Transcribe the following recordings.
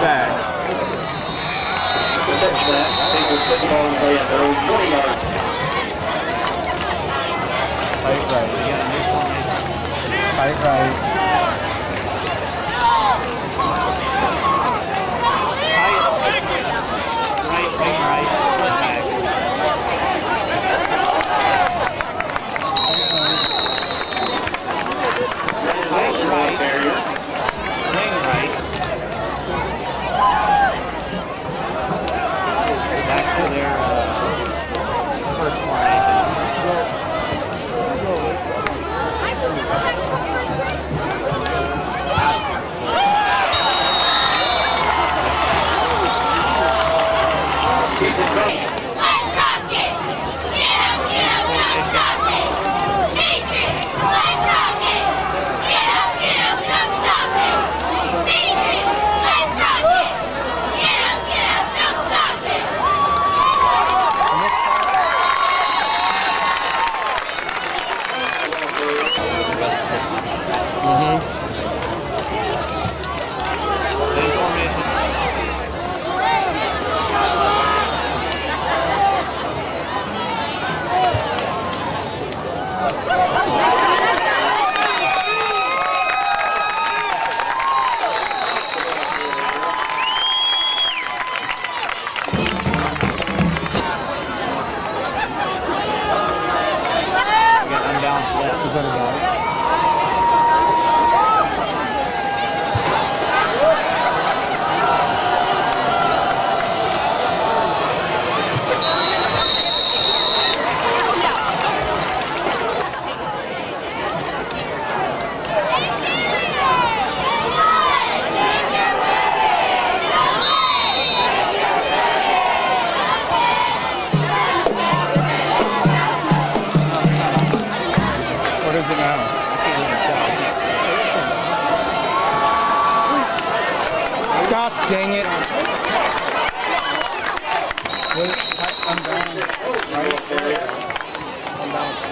touchback. The touchback, Baker's football play at their own 20-yard Right. Right? Unbalanced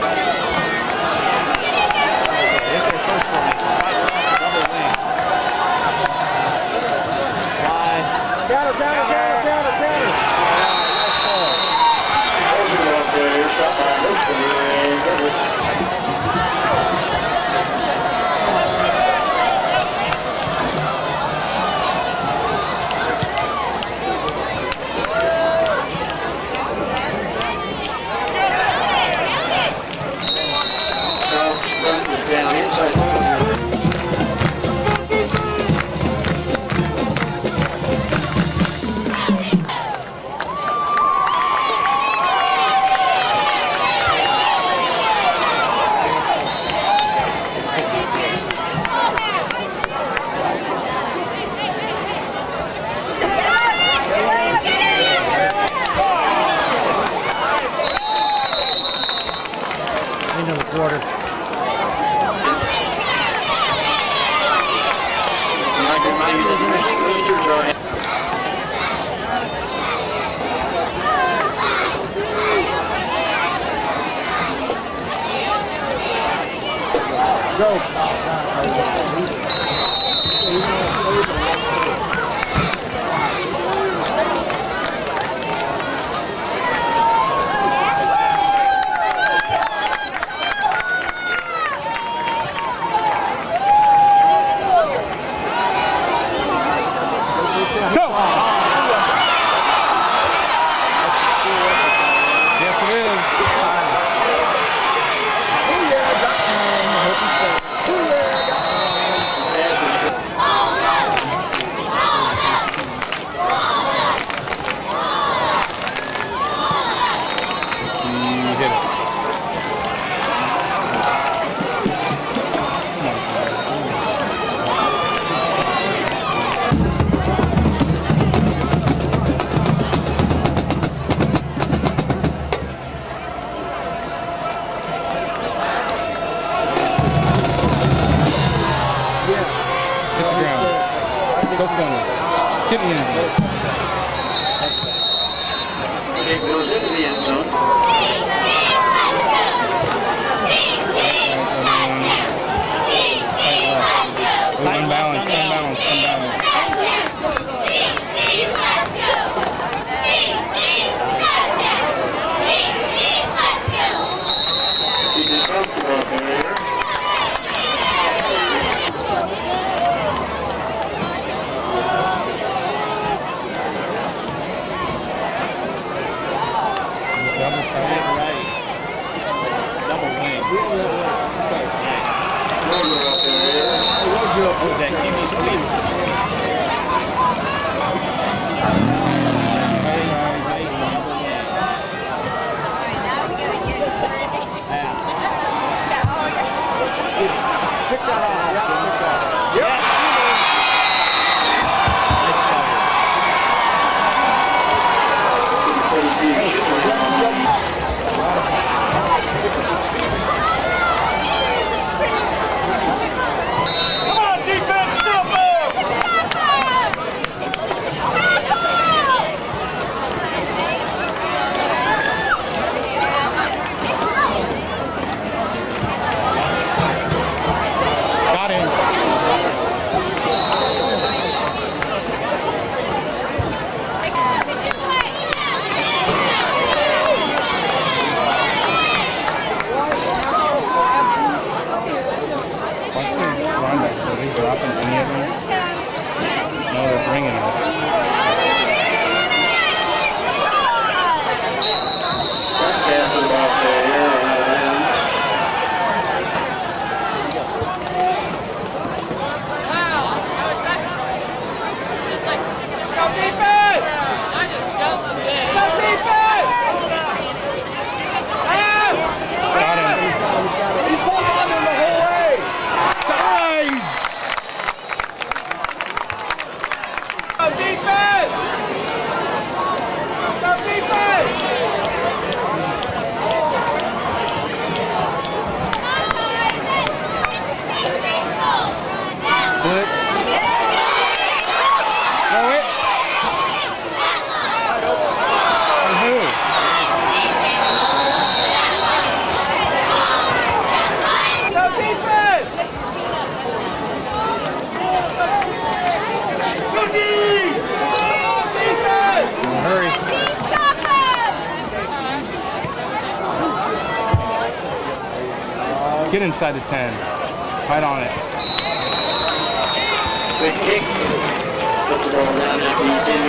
left. go. 6 of 10. Right on it. Quick kick. Put the ball down after you did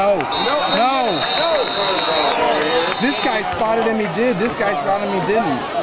No. No. No. This guy spotted him, he did. This guy spotted him, he didn't.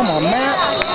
Come on, Matt.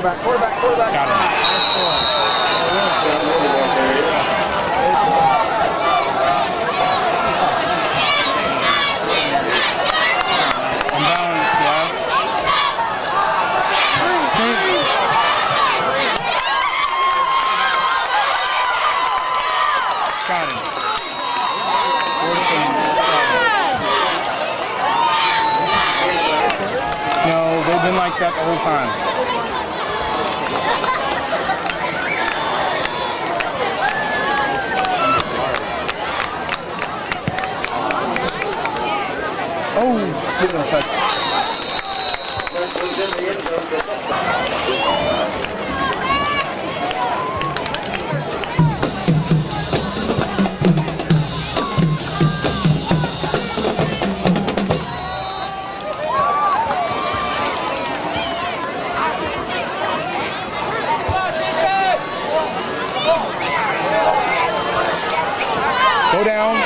Quarterback, quarterback, quarterback. Got. No, they've been like that the whole time. Oh, good effect. Go down.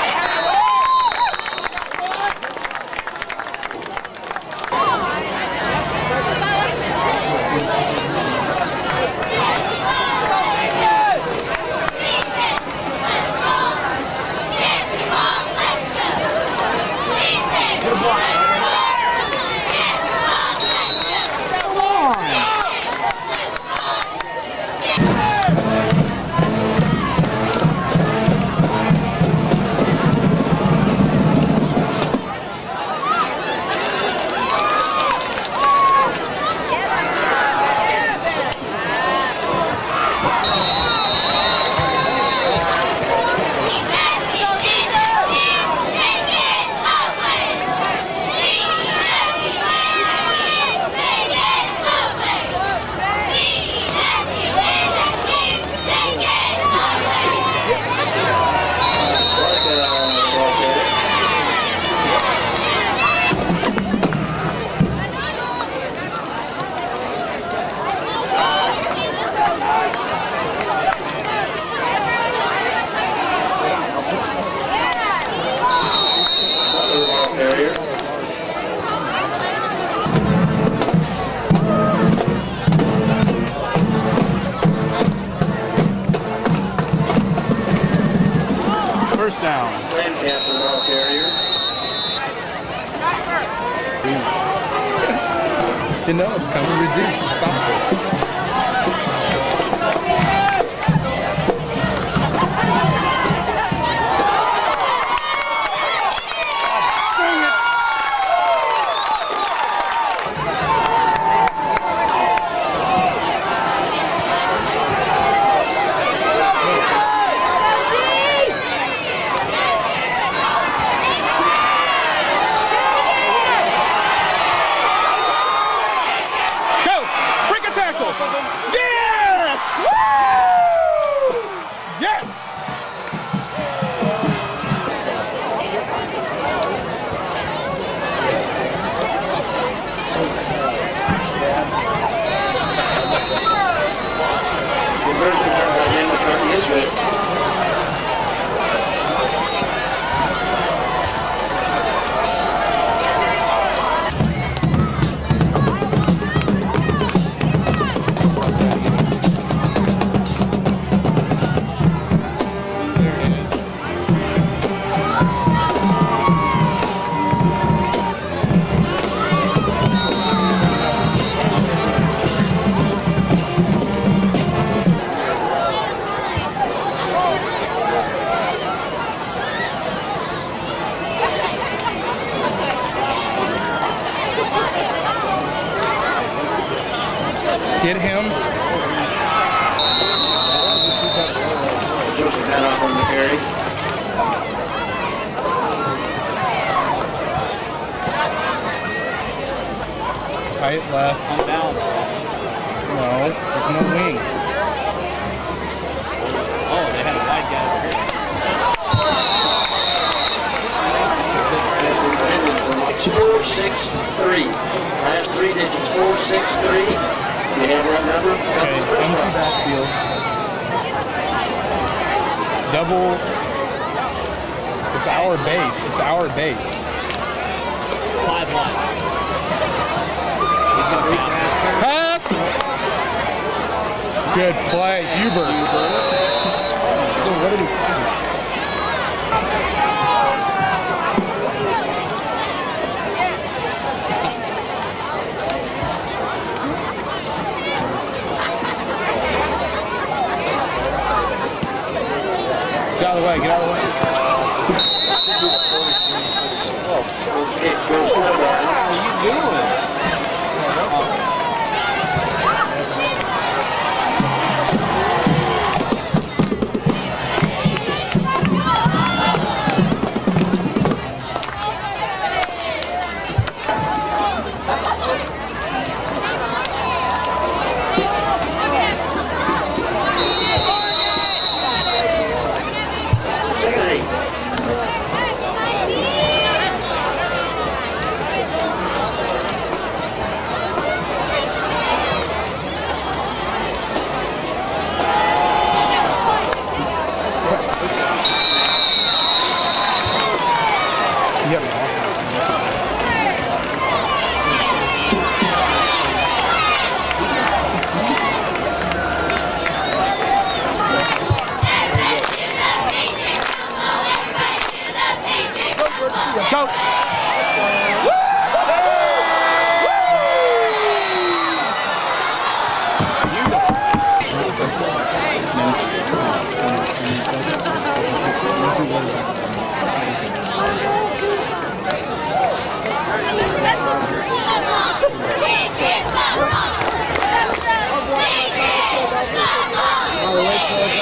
All the way towards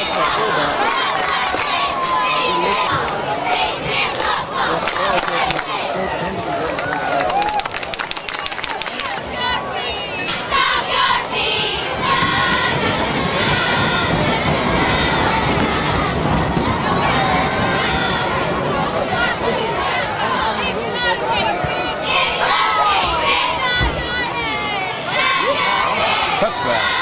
that 对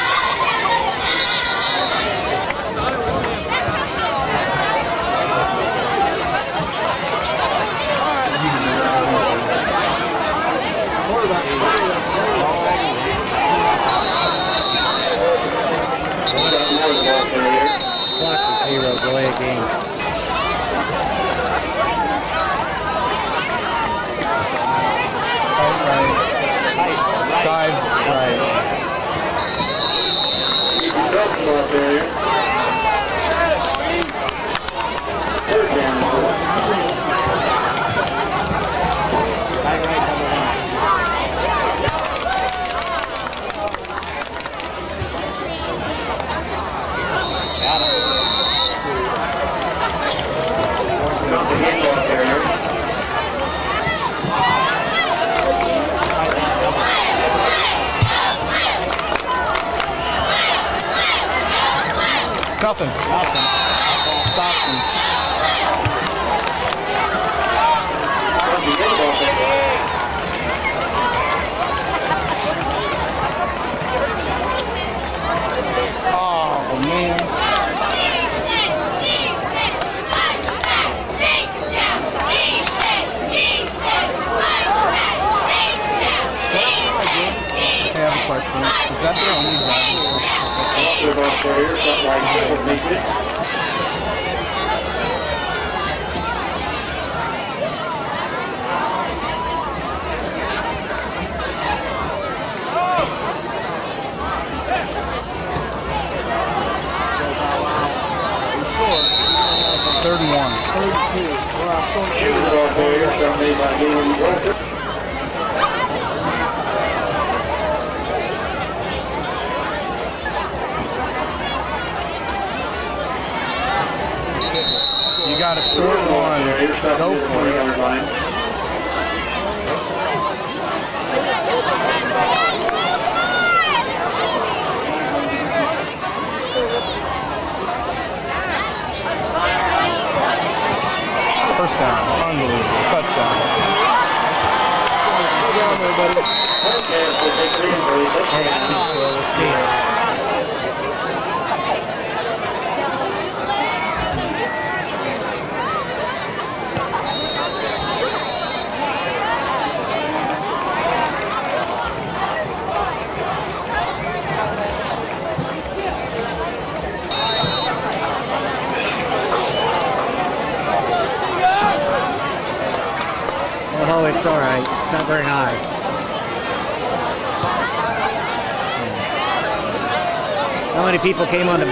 people came on